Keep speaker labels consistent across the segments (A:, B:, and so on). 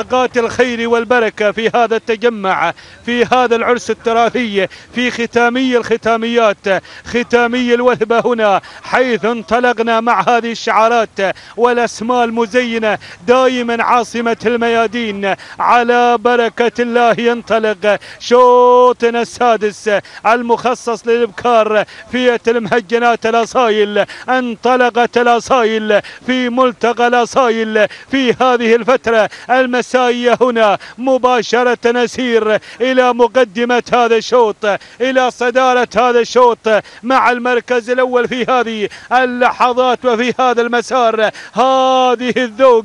A: طاقات الخير والبركة في هذا التجمع في هذا العرس التراثي في ختامي الختاميات ختامي الوثبة هنا حيث انطلقنا مع هذه الشعارات والأسماء المزينة دائما عاصمة الميادين على بركة الله ينطلق شوطنا السادس المخصص للإبكار فئة المهجنات الأصايل انطلقت الأصايل في ملتقى الأصايل في هذه الفترة المس المسائية هنا مباشرة نسير إلى مقدمة هذا الشوط إلى صدارة هذا الشوط مع المركز الأول في هذه اللحظات وفي هذا المسار. هذه الذوق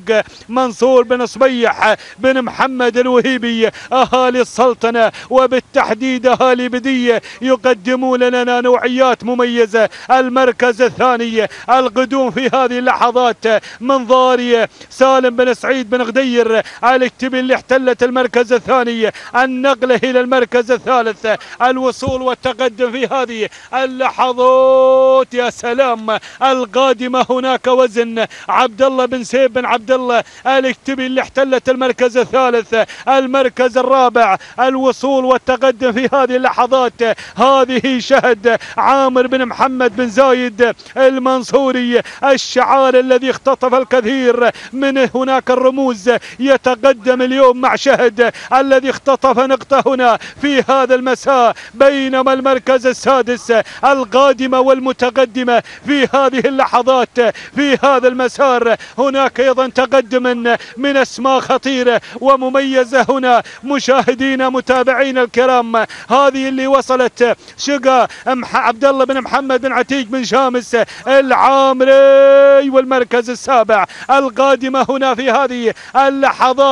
A: منصور بن صبيح بن محمد الوهيبي أهالي السلطنة وبالتحديد أهالي بدية يقدمون لنا نوعيات مميزة. المركز الثاني القدوم في هذه اللحظات من ضارية سالم بن سعيد بن غدير الاكتب اللي احتلت المركز الثاني النقلة إلى المركز الثالث الوصول والتقدم في هذه اللحظات. يا سلام القادمة هناك وزن. عبد الله بن سيب بن عبد الله الاكتبي اللي احتلت المركز الثالث المركز الرابع الوصول والتقدم في هذه اللحظات. هذه شهد عامر بن محمد بن زايد المنصوري الشعار الذي اختطف الكثير من هناك الرموز يتقدم تقدم اليوم مع شهد الذي اختطف نقطة هنا في هذا المساء بينما المركز السادس القادمة والمتقدمة في هذه اللحظات في هذا المسار. هناك أيضا تقدم من أسماء خطيرة ومميزة هنا. مشاهدينا متابعينا الكرام هذه اللي وصلت شقا عبد الله بن محمد بن عتيق بن شامس العامري والمركز السابع القادمة هنا في هذه اللحظات.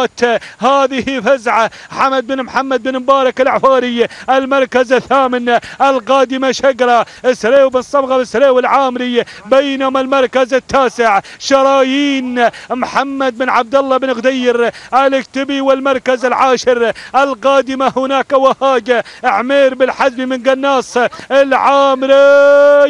A: هذه فزعة. حمد بن محمد بن مبارك العفاري المركز الثامن القادمة شقرة. سريو بن صبغة سريو العامري. بينما المركز التاسع شرايين. محمد بن عبد الله بن غدير الاكتبي والمركز العاشر. القادمة هناك وهاج. عمير بالحزم من قناص. العامري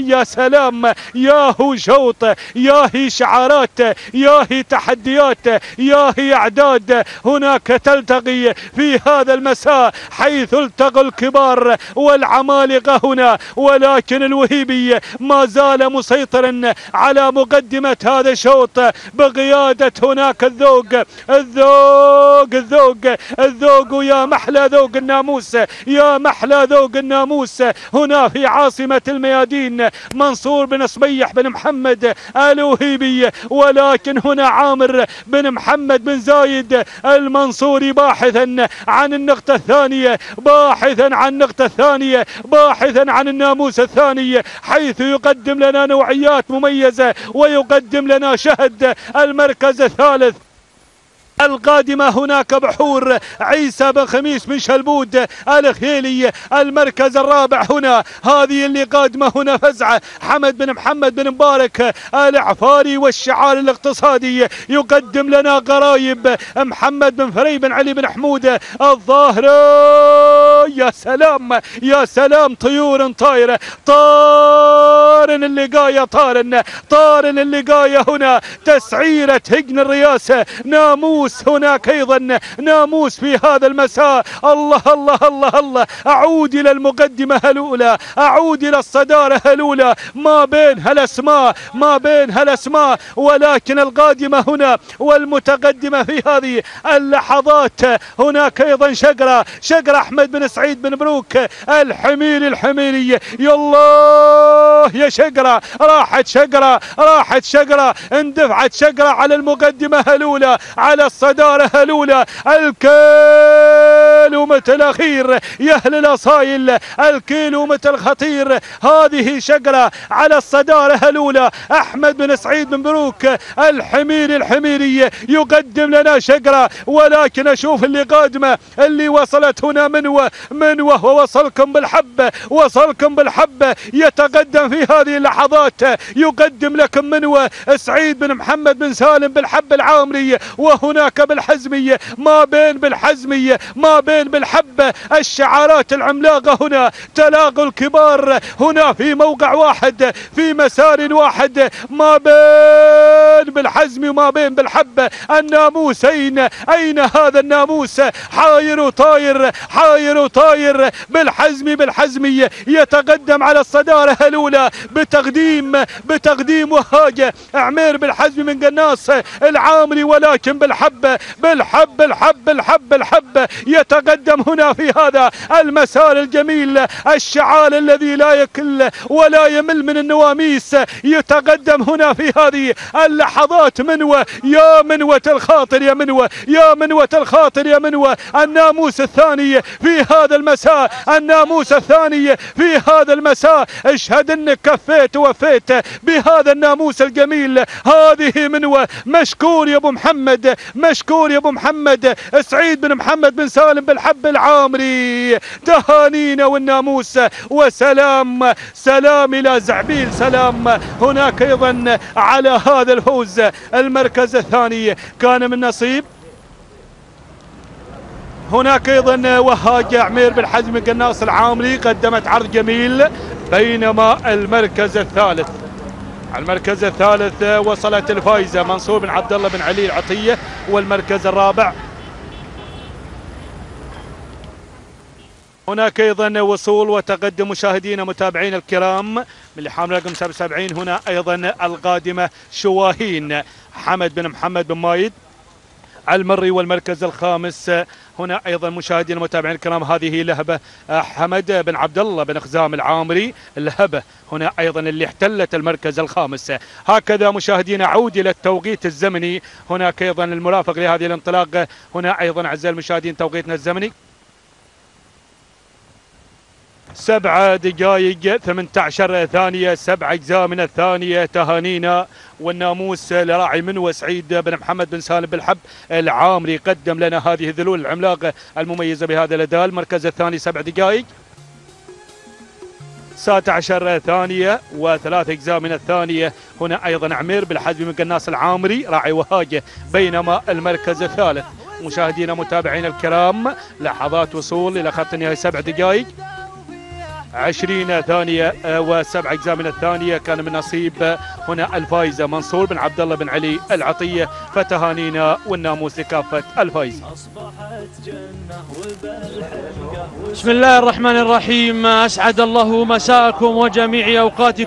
A: يا سلام. يا هو شوط. يا هي شعارات. يا هي تحديات. يا هي اعداد. هناك تلتقي في هذا المساء حيث التقى الكبار والعمالقة هنا ولكن الوهيبي ما زال مسيطرا على مقدمة هذا الشوط. بقيادة هناك الذوق الذوق الذوق الذوق يا محلى ذوق الناموس يا محلى ذوق الناموس. هنا في عاصمة الميادين منصور بن صبيح بن محمد الوهيبي ولكن هنا عامر بن محمد بن زايد المنصوري باحثا عن النقطة الثانية باحثا عن النقطة الثانية باحثا عن الناموس الثاني حيث يقدم لنا نوعيات مميزة ويقدم لنا شهد المركز الثالث. القادمة هناك بحور. عيسى بن خميس بن شلبود الخيلي المركز الرابع هنا. هذه اللي قادمة هنا فزعة. حمد بن محمد بن مبارك العفاري والشعار الاقتصادي يقدم لنا قرايب. محمد بن فري بن علي بن حمود الظاهر. يا سلام يا سلام طيور طايرة. طارن اللقاية طارن. طارن اللقاية هنا. تسعيرة هجن الرئاسة ناموس ناموس هناك أيضا ناموس في هذا المساء. الله الله الله الله. أعود إلى المقدمة الأولى أعود إلى الصدارة الأولى ما بين هالأسماء ما بين هالأسماء. ولكن القادمة هنا والمتقدمة في هذه اللحظات. هناك أيضا شقرة شقرة أحمد بن سعيد بن بروك الحميري الحميري يا الله يا شقرة راحت شقرة راحت شقرة اندفعت شقرة على المقدمة الأولى على الصدارة الأولى الكيلومتر الأخير. يا أهل الأصايل الكيلومتر الخطير. هذه شقرة على الصدارة الأولى أحمد بن سعيد بن بروك الحميري الحميري يقدم لنا شقرة ولكن أشوف اللي قادمة اللي وصلت هنا منوة منوة ووصلكم بالحبة وصلكم بالحبة يتقدم في هذه اللحظات يقدم لكم منوة سعيد بن محمد بن سالم بالحب العامري. وهنا هناك بالحزمية ما بين بالحزمية ما بين بالحبة. الشعارات العملاقة هنا تلاقوا الكبار. هنا في موقع واحد في مسار واحد. ما بين بالحزم وما بين بالحبة. الناموسين أين هذا الناموس؟ حاير وطاير حاير وطاير. بالحزم بالحزمية. يتقدم على الصدارة الأولى بتقديم بتقديم وهاجة. عمير بالحزم من قناص العامري ولكن بالحبة بالحب الحب الحب الحب يتقدم هنا في هذا المسار الجميل الشعال الذي لا يكل ولا يمل من النواميس يتقدم هنا في هذه اللحظات منوة يا منوة الخاطر يا منوة يا منوة الخاطر يا منوة الناموس الثاني في هذا المساء الناموس الثاني في هذا المساء. اشهد انك كفيت ووفيت بهذا الناموس الجميل. هذه منوة مشكور يا أبو محمد مشكور يا ابو محمد. سعيد بن محمد بن سالم بالحب العامري. تهانينا والناموس. وسلام سلام إلى زعبيل سلام. هناك أيضا على هذا الفوز المركز الثاني. كان من نصيب. هناك أيضا وهاج عمير بن حزم قناص العامري. قدمت عرض جميل بينما المركز الثالث. المركز الثالث وصلت الفايزة. منصور بن عبد الله بن علي العطية والمركز الرابع. هناك أيضا وصول وتقدم مشاهدينا متابعينا الكرام من الحامل رقم 77 هنا أيضا القادمة شواهين. حمد بن محمد بن مايد. المري والمركز الخامس. هنا أيضا مشاهدينا المتابعين الكرام هذه لهبة حمد بن عبد الله بن خزام العامري. الهبه هنا أيضا اللي احتلت المركز الخامس. هكذا مشاهدينا عود إلى التوقيت الزمني. هناك أيضا المرافق لهذه الانطلاق. هنا أيضا أعزائي المشاهدين توقيتنا الزمني. سبعة دقائق 18 ثانية سبع أجزاء من الثانية تهانينا والناموس لراعي منوى سعيد بن محمد بن سالم بالحب العامري. قدم لنا هذه الذلول العملاقة المميزة بهذا الأداء. المركز الثاني سبع دقائق. 19 ثانية وثلاث أجزاء من الثانية. هنا أيضا عمير بالحزم من قناص العامري راعي وهاجة بينما المركز الثالث. مشاهدينا متابعينا الكرام لحظات وصول إلى خط النهاية سبع دقائق. عشرين ثانية وسبع أجزاء من الثانية. كان من نصيب هنا الفايزة منصور بن عبد الله بن علي العطية فتهانينا والناموس لكافة الفايزة
B: بسم الله الرحمن الرحيم أسعد الله مساءكم وجميع أوقاتكم.